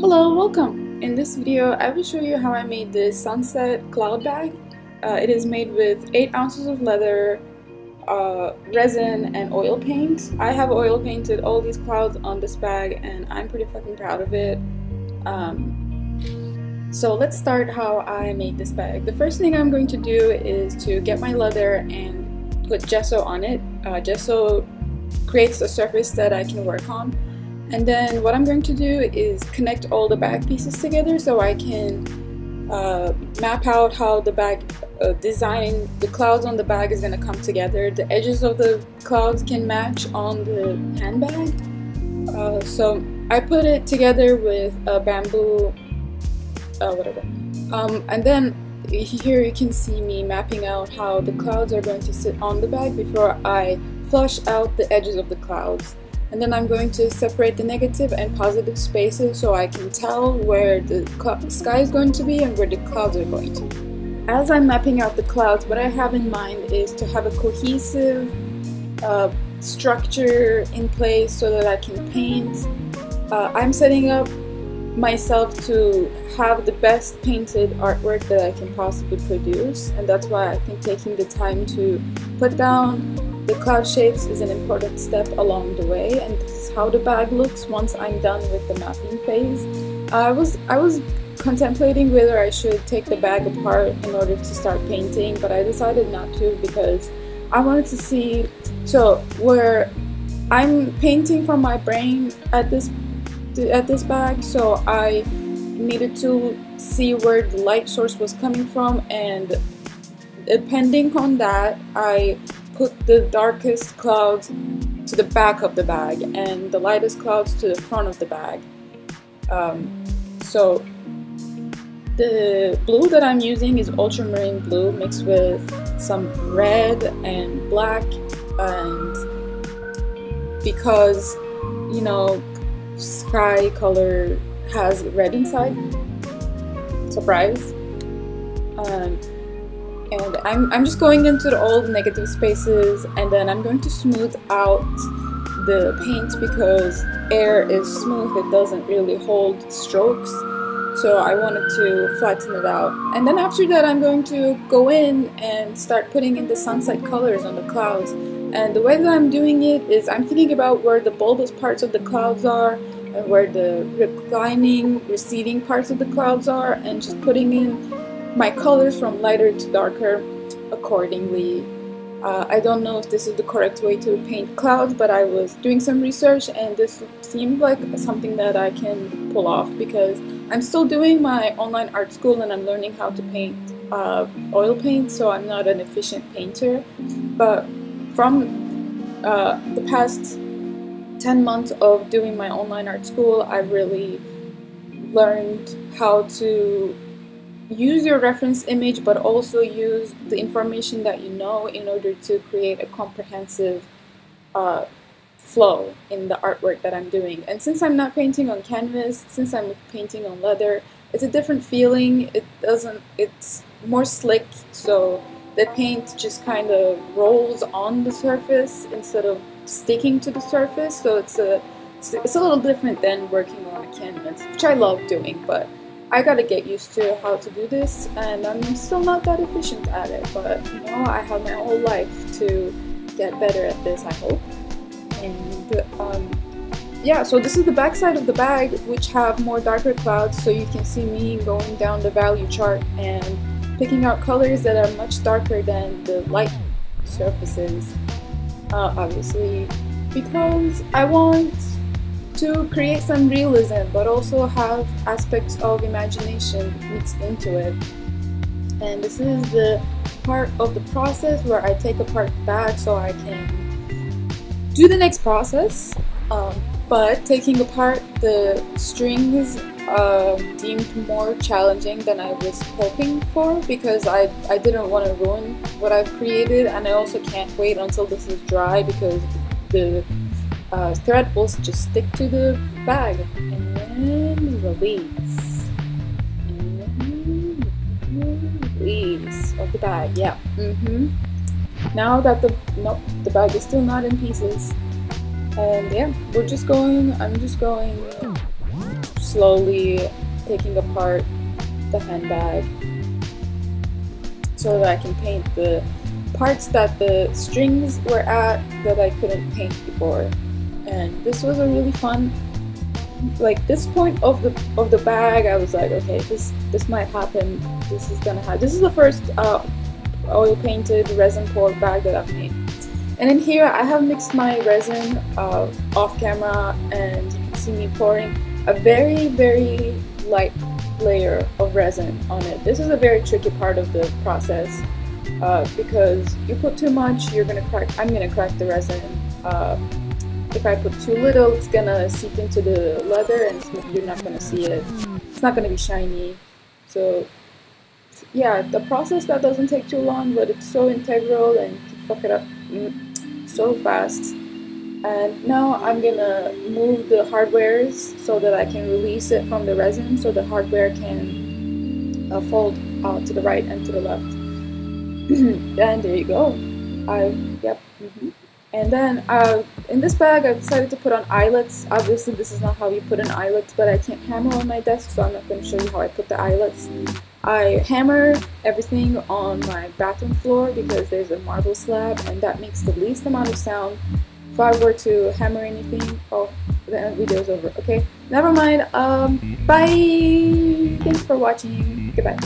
Hello, welcome! In this video, I will show you how I made this sunset cloud bag. Uh, it is made with 8 ounces of leather, uh, resin, and oil paint. I have oil painted all these clouds on this bag and I'm pretty fucking proud of it. Um, so let's start how I made this bag. The first thing I'm going to do is to get my leather and put gesso on it. Uh, gesso creates a surface that I can work on. And then what I'm going to do is connect all the bag pieces together so I can uh, map out how the bag uh, design, the clouds on the bag is going to come together. The edges of the clouds can match on the handbag. Uh, so I put it together with a bamboo, uh, whatever. Um, and then here you can see me mapping out how the clouds are going to sit on the bag before I flush out the edges of the clouds and then I'm going to separate the negative and positive spaces so I can tell where the sky is going to be and where the clouds are going to be. As I'm mapping out the clouds, what I have in mind is to have a cohesive uh, structure in place so that I can paint. Uh, I'm setting up myself to have the best painted artwork that I can possibly produce and that's why I think taking the time to put down the cloud shapes is an important step along the way and this is how the bag looks once I'm done with the mapping phase. I was, I was contemplating whether I should take the bag apart in order to start painting but I decided not to because I wanted to see so where I'm painting from my brain at this at this bag so I needed to see where the light source was coming from and depending on that I put the darkest clouds to the back of the bag and the lightest clouds to the front of the bag. Um, so the blue that I'm using is ultramarine blue mixed with some red and black. And because you know sky color has red inside. Surprise. Um, and I'm, I'm just going into the, the negative spaces and then I'm going to smooth out the paint because air is smooth. It doesn't really hold strokes. So I wanted to flatten it out. And then after that I'm going to go in and start putting in the sunset colors on the clouds. And the way that I'm doing it is I'm thinking about where the bulbous parts of the clouds are and where the reclining receding parts of the clouds are and just putting in my colors from lighter to darker accordingly. Uh, I don't know if this is the correct way to paint clouds, but I was doing some research and this seemed like something that I can pull off because I'm still doing my online art school and I'm learning how to paint uh, oil paint, so I'm not an efficient painter. But from uh, the past 10 months of doing my online art school, I really learned how to use your reference image but also use the information that you know in order to create a comprehensive uh, flow in the artwork that I'm doing. And since I'm not painting on canvas, since I'm painting on leather, it's a different feeling. It doesn't, it's more slick, so the paint just kind of rolls on the surface instead of sticking to the surface. So it's a, it's a little different than working on a canvas, which I love doing, but I gotta get used to how to do this and I'm still not that efficient at it but you know I have my whole life to get better at this I hope. And um, yeah so this is the backside of the bag which have more darker clouds so you can see me going down the value chart and picking out colors that are much darker than the light surfaces uh, obviously because I want to create some realism but also have aspects of imagination mixed into it. And this is the part of the process where I take apart the bag so I can do the next process. Um, but taking apart the strings uh, deemed more challenging than I was hoping for because I, I didn't want to ruin what I've created and I also can't wait until this is dry because the uh, thread will just stick to the bag. And then release. And release of the bag yeah. Mm-hmm. Now that the nope the bag is still not in pieces. And yeah we're just going I'm just going slowly taking apart the handbag so that I can paint the parts that the strings were at that I couldn't paint before. And this was a really fun like this point of the of the bag I was like okay this this might happen. This is gonna happen this is the first uh, oil painted resin poured bag that I've made. And in here I have mixed my resin uh, off camera and you can see me pouring a very very light layer of resin on it. This is a very tricky part of the process uh, because you put too much you're gonna crack I'm gonna crack the resin uh, if I put too little, it's gonna seep into the leather and you're not gonna see it. It's not gonna be shiny. So yeah, the process that doesn't take too long, but it's so integral and fuck it up so fast. And now I'm gonna move the hardwares so that I can release it from the resin so the hardware can uh, fold out to the right and to the left. and there you go. I, yep. Mm -hmm. And then uh, in this bag, I decided to put on eyelets. Obviously, this is not how you put an eyelet, but I can't hammer on my desk, so I'm not going to show you how I put the eyelets. I hammer everything on my bathroom floor because there's a marble slab, and that makes the least amount of sound. If I were to hammer anything, oh, the video's over. Okay, never mind. Um, bye! Thanks for watching. Goodbye.